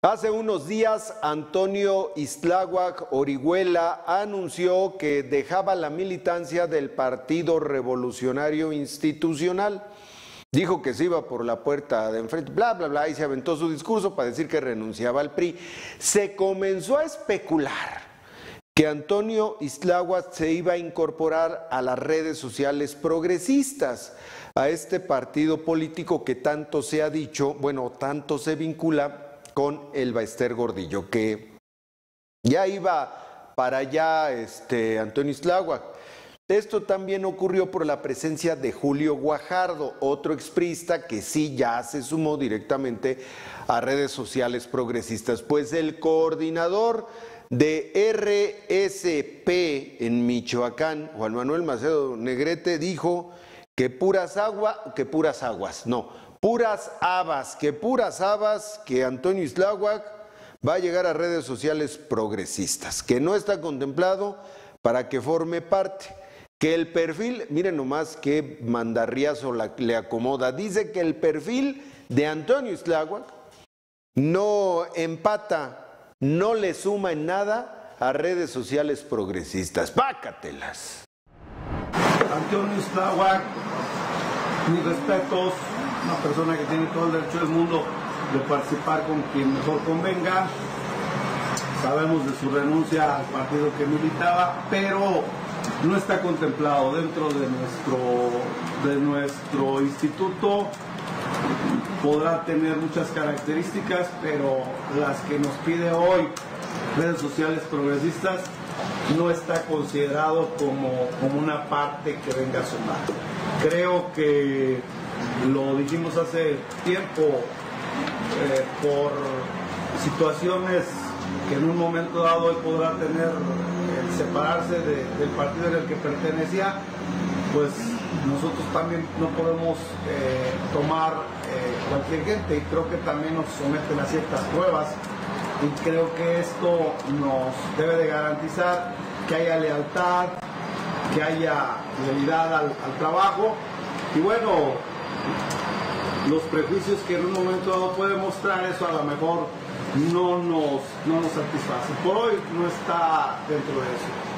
Hace unos días, Antonio Istláhuac Orihuela anunció que dejaba la militancia del Partido Revolucionario Institucional. Dijo que se iba por la puerta de enfrente, bla, bla, bla, y se aventó su discurso para decir que renunciaba al PRI. Se comenzó a especular que Antonio Istláhuac se iba a incorporar a las redes sociales progresistas, a este partido político que tanto se ha dicho, bueno, tanto se vincula con el Baester Gordillo, que ya iba para allá este, Antonio Isláhuac. Esto también ocurrió por la presencia de Julio Guajardo, otro exprista que sí ya se sumó directamente a redes sociales progresistas, pues el coordinador de RSP en Michoacán, Juan Manuel Macedo Negrete, dijo que puras aguas, que puras aguas, no, puras habas, que puras habas, que Antonio Isláhuac va a llegar a redes sociales progresistas, que no está contemplado para que forme parte. Que el perfil, miren nomás qué mandarriazo le acomoda, dice que el perfil de Antonio Isláhuac no empata, no le suma en nada a redes sociales progresistas. Pácatelas. Antonio Isláhuac, mis respetos, una persona que tiene todo el derecho del mundo de participar con quien mejor convenga. Sabemos de su renuncia al partido que militaba, pero no está contemplado dentro de nuestro, de nuestro instituto. Podrá tener muchas características, pero las que nos pide hoy redes sociales progresistas no está considerado como, como una parte que venga a sumar. Creo que lo dijimos hace tiempo, eh, por situaciones que en un momento dado él podrá tener el separarse del partido en el que pertenecía, pues nosotros también no podemos eh, tomar eh, cualquier gente. Y creo que también nos someten a ciertas pruebas. Y creo que esto nos debe de garantizar que haya lealtad, que haya fidelidad al trabajo. Y bueno, los prejuicios que en un momento dado puede mostrar, eso a lo mejor no nos, no nos satisface. Por hoy no está dentro de eso.